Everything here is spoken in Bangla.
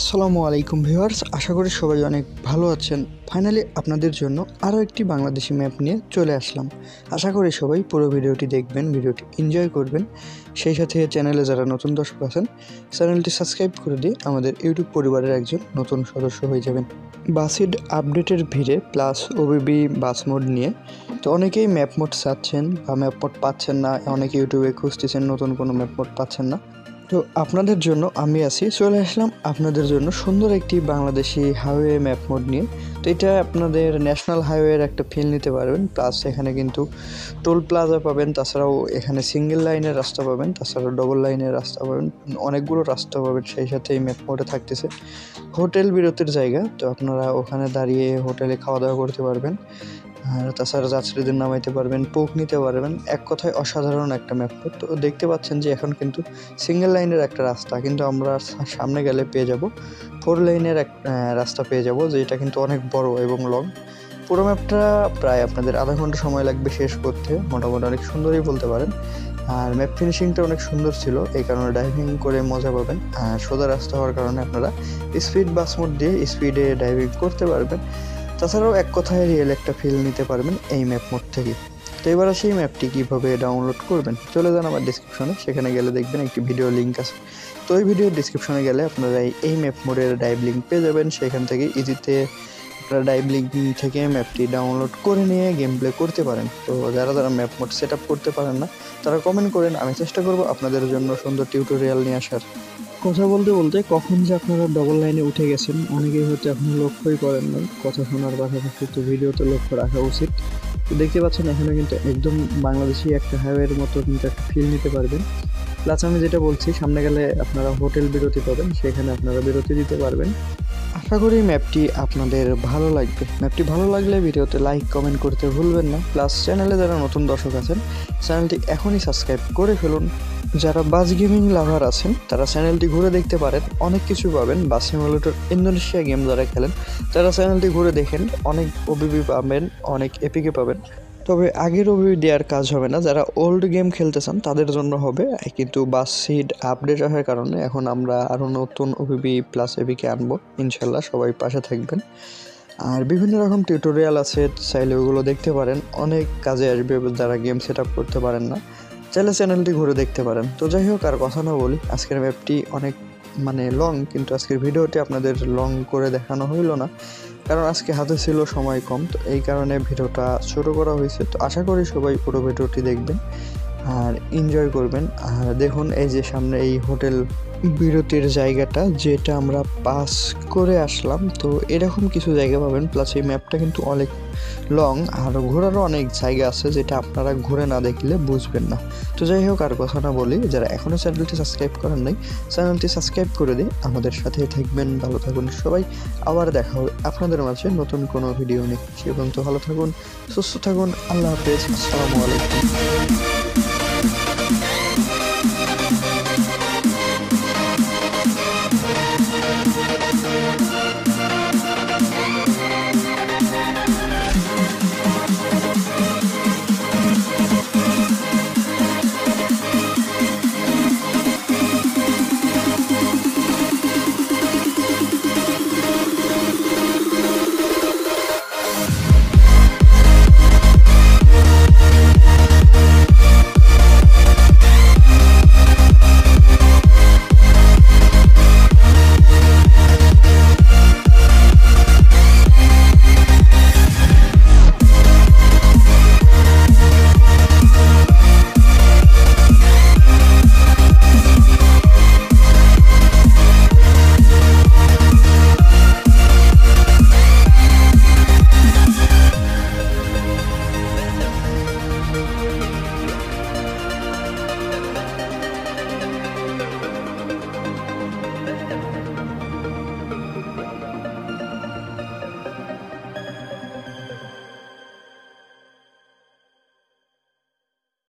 আসসালামু আলাইকুম ভিউয়ার্স, আশা করি সবাই অনেক ভালো আছেন। ফাইনালি আপনাদের জন্য আরও একটি বাংলাদেশি ম্যাপ নিয়ে চলে আসলাম। আশা করি সবাই পুরো ভিডিওটি দেখবেন, ভিডিওটি এনজয় করবেন। সেই সাথে চ্যানেলে যারা নতুন দর্শক আছেন চ্যানেলটি সাবস্ক্রাইব করে দিয়ে আমাদের ইউটিউব পরিবারের একজন নতুন সদস্য হয়ে যাবেন। বাসিড আপডেটের ভিড়ে প্লাস ওবিবি বাস মোড নিয়ে, তো অনেকেই ম্যাপ মোড চাচ্ছেন বা ম্যাপ মোড পাচ্ছেন না, অনেকে ইউটিউবে খুঁজতেছেন, নতুন কোনো ম্যাপ মোড পাচ্ছেন না। তো আপনাদের জন্য আমি আছি, চলে আসলাম আপনাদের জন্য সুন্দর একটি বাংলাদেশি হাইওয়ে ম্যাপ মোড নিয়ে। তো এটা আপনাদের ন্যাশনাল হাইওয়ের একটা ফিল নিতে পারবেন প্লাস এখানে কিন্তু টোল প্লাজা পাবেন, তাছাড়াও এখানে সিঙ্গেল লাইনের রাস্তা পাবেন, তাছাড়াও ডবল লাইনের রাস্তা পাবেন, অনেকগুলো রাস্তা পাবেন, সেই সাথে এই ম্যাপ মোডে থাকতেছে। হোটেল বিরতির জায়গা, তো আপনারা ওখানে দাঁড়িয়ে হোটেলে খাওয়া দাওয়া করতে পারবেন। আর তাছাড়া যাত্রীদের নামাইতে পারবেন, পোক নিতে পারবেন। এক কথায় অসাধারণ একটা ম্যাপ তো দেখতে পাচ্ছেন যে এখন কিন্তু সিঙ্গেল লাইনের একটা রাস্তা কিন্তু আমরা সামনে গেলে পেয়ে যাব। ফোর লাইনের এক রাস্তা পেয়ে যাব যেটা কিন্তু অনেক বড় এবং লং পুরো ম্যাপটা প্রায় আপনাদের আধা ঘণ্টা সময় লাগবে শেষ করতে, মোটামুটি অনেক সুন্দরই বলতে পারেন। আর ম্যাপ ফিনিশিংটা অনেক সুন্দর ছিল, এই কারণে ড্রাইভিং করে মজা পাবেন। আর সোজা রাস্তা হওয়ার কারণে আপনারা স্পিড বাস মোড দিয়ে স্পিডে ড্রাইভিং করতে পারবেন। তাছাড়াও এক কথায় রিয়েল একটা ফিল নিতে পারবেন এই ম্যাপ মোড থেকে। তো এবার সেই ম্যাপটি কীভাবে ডাউনলোড করবেন। চলে যান আমার ডিসক্রিপশনে সেখানে গেলে দেখবেন একটি ভিডিও লিঙ্ক আছে। তো ওই ভিডিওর ডিসক্রিপশনে গেলে আপনারা এই- ম্যাপ মোডের ড্রাইভ লিঙ্ক পেয়ে যাবেন। সেখান থেকে ইজিতে আপনারা ড্রাইভ লিঙ্ক থেকে ম্যাপটি ডাউনলোড করে নিয়ে গেম প্লে করতে পারেন। তো যারা যারা ম্যাপ মোড সেট করতে পারেন না, তারা কমেন্ট করেন, আমি চেষ্টা করব আপনাদের জন্য সুন্দর টিউটোরিয়াল নিয়ে আসার। কথা বলতে বলতে কখন যে আপনারা ডবল লাইনে উঠে গেছেন, অনেকেই হয়তো এখনও লক্ষ্যই করেন নাই। কথা শোনার পাশাপাশি তো ভিডিওতে লক্ষ্য রাখা উচিত। তো দেখতে পাচ্ছেন, এখানে কিন্তু একদম বাংলাদেশি একটা হাইওয়ের মতো কিন্তু একটা ফিল নিতে পারবেন। প্লাস আমি যেটা বলছি, সামনে গেলে আপনারা হোটেল বিরতি পাবেন, সেখানে আপনারা বিরতি দিতে পারবেন। আশা করি ম্যাপটি আপনাদের ভালো লাগবে। ম্যাপটি ভালো লাগলে ভিডিওতে লাইক কমেন্ট করতে ভুলবেন না। প্লাস চ্যানেলে যারা নতুন দর্শক আছেন চ্যানেলটি এখনই সাবস্ক্রাইব করে ফেলুন। যারা বাস গেমিং লাভার আছেন, তারা চ্যানেলটি ঘুরে দেখতে পারেন, অনেক কিছু পাবেন। বাস সিমুলেটর ইন্দোনেশিয়া গেম যারা খেলেন। তারা চ্যানেলটি ঘুরে দেখেন, অনেক ওবিবি পাবেন, অনেক এপিকে পাবেন। তবে আগের ওবিবি দেওয়ার কাজ হবে না। যারা ওল্ড গেম খেলতে চান, তাদের জন্য হবে। কিন্তু বাস সিড আপডেট আসার কারণে এখন আমরা আরও নতুন ওবিবি প্লাস এপিকে আনব। ইনশাল্লাহ সবাই পাশে থাকবেন। আর বিভিন্ন রকম টিউটোরিয়াল আছে, চাইলে ওগুলো দেখতে পারেন। অনেক কাজে আসবে যারা গেম সেট করতে পারেন না। চাইলে চ্যানেলটি ঘুরে দেখতে পারেন। তো যাই হোক, আর কথা না বলি, আজকের ম্যাপটি অনেক মানে লং কিন্তু আজকের ভিডিওটি আপনাদের লং করে দেখানো হইল না। কারণ আজকে হাতে ছিল সময় কম, তো এই কারণে ভিডিওটা শুরু করা হয়েছে। তো আশা করি সবাই পুরো ভিডিওটি দেখবেন। আর এনজয় করবেন। আর দেখুন, এই যে সামনে এই হোটেল বিরতির জায়গাটা, যেটা আমরা পাস করে আসলাম। তো এরকম কিছু জায়গা পাবেন প্লাস এই ম্যাপটা কিন্তু অনেক লং আর ঘোরারও অনেক জায়গা আছে, যেটা আপনারা ঘুরে না দেখলে বুঝবেন না। তো যাই হোক, আর কথা না বলি, যারা এখনও চ্যানেলটি সাবস্ক্রাইব করেন নাই, চ্যানেলটি সাবস্ক্রাইব করে দিয়ে আমাদের সাথে থাকবেন। ভালো থাকুন সবাই, আবার দেখা হবে আপনাদের মাঝে নতুন কোনো ভিডিও নিয়ে। সে পর্যন্ত ভালো থাকুন, সুস্থ থাকুন, আল্লাহ হাফেজ, আসসালামু আলাইকুম।